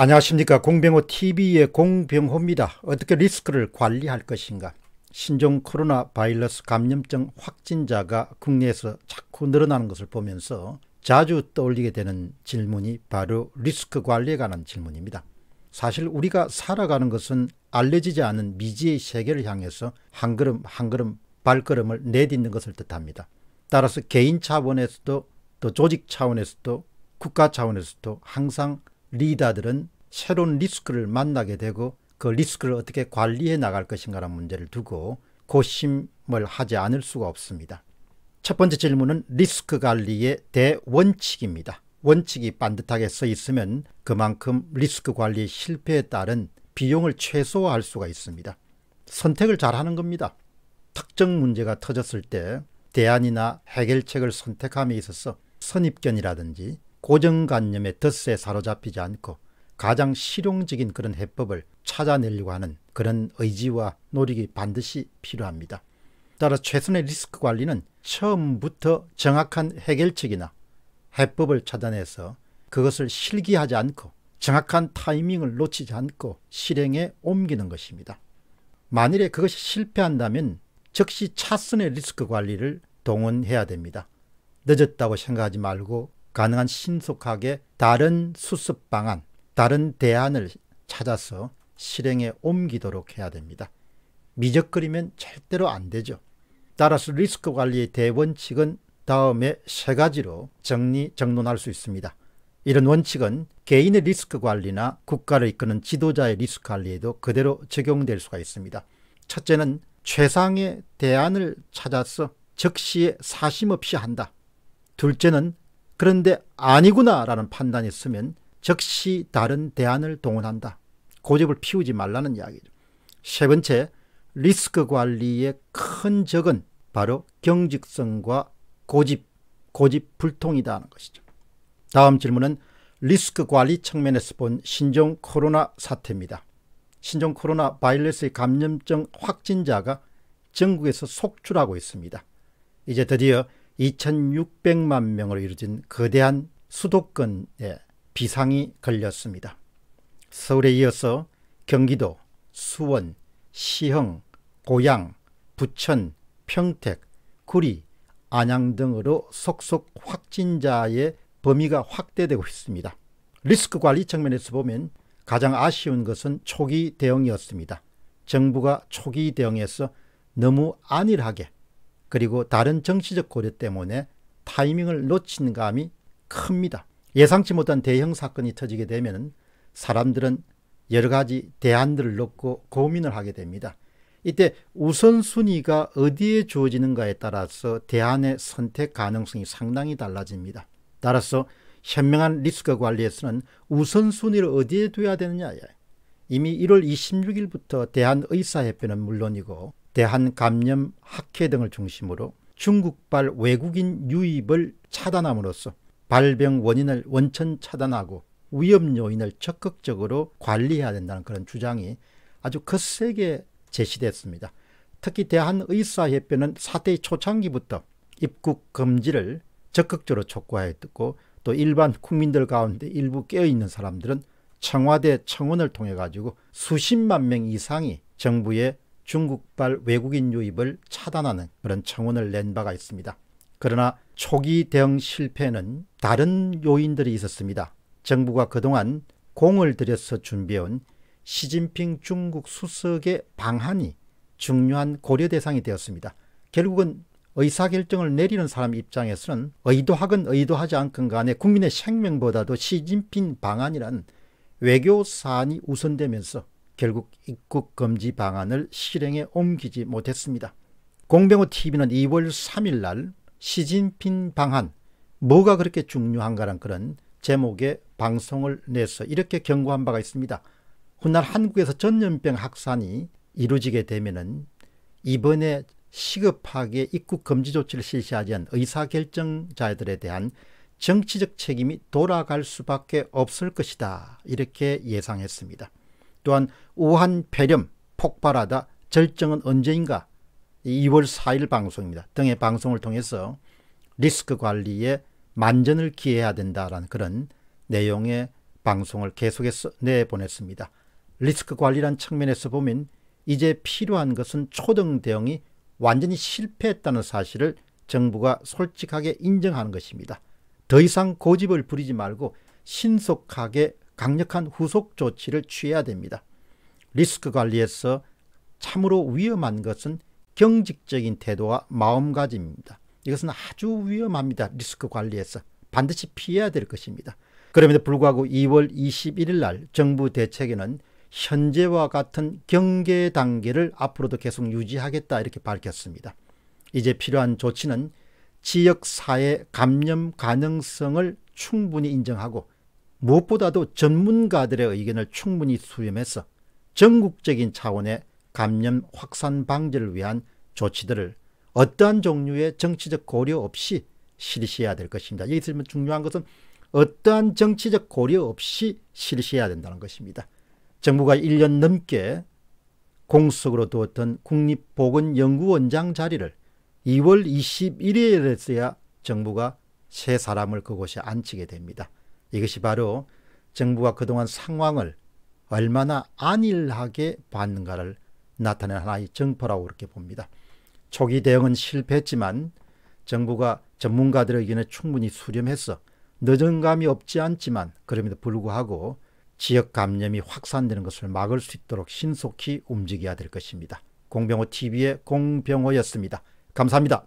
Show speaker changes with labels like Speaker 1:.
Speaker 1: 안녕하십니까 공병호 TV의 공병호입니다. 어떻게 리스크를 관리할 것인가 신종 코로나 바이러스 감염증 확진자가 국내에서 자꾸 늘어나는 것을 보면서 자주 떠올리게 되는 질문이 바로 리스크 관리에 관한 질문입니다. 사실 우리가 살아가는 것은 알려지지 않은 미지의 세계를 향해서 한 걸음 한 걸음 발걸음을 내딛는 것을 뜻합니다. 따라서 개인 차원에서도 또 조직 차원에서도 국가 차원에서도 항상 리더들은 새로운 리스크를 만나게 되고 그 리스크를 어떻게 관리해 나갈 것인가라는 문제를 두고 고심을 하지 않을 수가 없습니다. 첫 번째 질문은 리스크 관리의 대원칙입니다. 원칙이 반듯하게 써 있으면 그만큼 리스크 관리 실패에 따른 비용을 최소화할 수가 있습니다. 선택을 잘하는 겁니다. 특정 문제가 터졌을 때 대안이나 해결책을 선택함에 있어서 선입견이라든지 고정관념의 덫에 사로잡히지 않고 가장 실용적인 그런 해법을 찾아내려고 하는 그런 의지와 노력이 반드시 필요합니다. 따라 최선의 리스크 관리는 처음부터 정확한 해결책이나 해법을 찾아내서 그것을 실기하지 않고 정확한 타이밍을 놓치지 않고 실행에 옮기는 것입니다. 만일에 그것이 실패한다면 즉시 차선의 리스크 관리를 동원해야 됩니다. 늦었다고 생각하지 말고 가능한 신속하게 다른 수습 방안, 다른 대안을 찾아서 실행에 옮기도록 해야 됩니다. 미적거리면 절대로 안 되죠. 따라서 리스크 관리의 대원칙은 다음에 세 가지로 정리, 정론할 수 있습니다. 이런 원칙은 개인의 리스크 관리나 국가를 이끄는 지도자의 리스크 관리에도 그대로 적용될 수가 있습니다. 첫째는 최상의 대안을 찾아서 즉시에 사심 없이 한다. 둘째는 그런데 아니구나 라는 판단이 있으면 즉시 다른 대안을 동원한다. 고집을 피우지 말라는 이야기죠. 세 번째, 리스크 관리의 큰 적은 바로 경직성과 고집, 고집 불통이다는 것이죠. 다음 질문은 리스크 관리 측면에서 본 신종 코로나 사태입니다. 신종 코로나 바이러스의 감염증 확진자가 전국에서 속출하고 있습니다. 이제 드디어 2600만 명으로 이루어진 거대한 수도권에 비상이 걸렸습니다. 서울에 이어서 경기도, 수원, 시흥, 고양, 부천, 평택, 구리, 안양 등으로 속속 확진자의 범위가 확대되고 있습니다. 리스크 관리 측면에서 보면 가장 아쉬운 것은 초기 대응이었습니다. 정부가 초기 대응에서 너무 안일하게 그리고 다른 정치적 고려 때문에 타이밍을 놓친 감이 큽니다. 예상치 못한 대형 사건이 터지게 되면 사람들은 여러 가지 대안들을 놓고 고민을 하게 됩니다. 이때 우선순위가 어디에 주어지는가에 따라서 대안의 선택 가능성이 상당히 달라집니다. 따라서 현명한 리스크 관리에서는 우선순위를 어디에 둬야 되느냐 이미 1월 26일부터 대한의사협회는 물론이고 대한감염학회 등을 중심으로 중국발 외국인 유입을 차단함으로써 발병 원인을 원천 차단하고 위험 요인을 적극적으로 관리해야 된다는 그런 주장이 아주 거세게 제시됐습니다. 특히 대한의사협회는 사태의 초창기부터 입국 금지를 적극적으로 촉구하였고 또 일반 국민들 가운데 일부 깨어있는 사람들은 청와대 청원을 통해 가지고 수십만 명 이상이 정부의 중국발 외국인 유입을 차단하는 그런 청원을 낸 바가 있습니다. 그러나 초기 대응 실패는 다른 요인들이 있었습니다. 정부가 그동안 공을 들여서 준비해온 시진핑 중국 수석의 방한이 중요한 고려 대상이 되었습니다. 결국은 의사결정을 내리는 사람 입장에서는 의도하건 의도하지 않건 간에 국민의 생명보다도 시진핑 방안이란 외교 사안이 우선되면서 결국 입국 금지 방안을 실행에 옮기지 못했습니다. 공병호 TV는 2월 3일 날 시진핑 방한 뭐가 그렇게 중요한가란 그런 제목의 방송을 내서 이렇게 경고한 바가 있습니다. 훗날 한국에서 전염병 확산이 이루어지게 되면은 이번에 시급하게 입국 금지 조치를 실시하지 않은 의사결정자들에 대한 정치적 책임이 돌아갈 수밖에 없을 것이다. 이렇게 예상했습니다. 또한 우한 폐렴 폭발하다 절정은 언제인가 2월 4일 방송입니다. 등의 방송을 통해서 리스크 관리에 만전을 기해야 된다라는 그런 내용의 방송을 계속해서 내보냈습니다. 리스크 관리란 측면에서 보면 이제 필요한 것은 초등 대응이 완전히 실패했다는 사실을 정부가 솔직하게 인정하는 것입니다. 더 이상 고집을 부리지 말고 신속하게 강력한 후속 조치를 취해야 됩니다. 리스크 관리에서 참으로 위험한 것은 경직적인 태도와 마음가짐입니다. 이것은 아주 위험합니다. 리스크 관리에서 반드시 피해야 될 것입니다. 그럼에도 불구하고 2월 21일 날 정부 대책에는 현재와 같은 경계 단계를 앞으로도 계속 유지하겠다 이렇게 밝혔습니다. 이제 필요한 조치는 지역사회 감염 가능성을 충분히 인정하고 무엇보다도 전문가들의 의견을 충분히 수렴해서 전국적인 차원의 감염 확산 방지를 위한 조치들을 어떠한 종류의 정치적 고려 없이 실시해야 될 것입니다. 여기서 중요한 것은 어떠한 정치적 고려 없이 실시해야 된다는 것입니다. 정부가 1년 넘게 공석으로 두었던 국립보건연구원장 자리를 2월 21일에서야 정부가 새 사람을 그곳에 앉히게 됩니다. 이것이 바로 정부가 그동안 상황을 얼마나 안일하게 봤는가를 나타낸 하나의 정포라고 그렇게 봅니다. 초기 대응은 실패했지만 정부가 전문가들의 의견에 충분히 수렴해서 늦은 감이 없지 않지만 그럼에도 불구하고 지역 감염이 확산되는 것을 막을 수 있도록 신속히 움직여야 될 것입니다. 공병호 TV의 공병호였습니다. 감사합니다.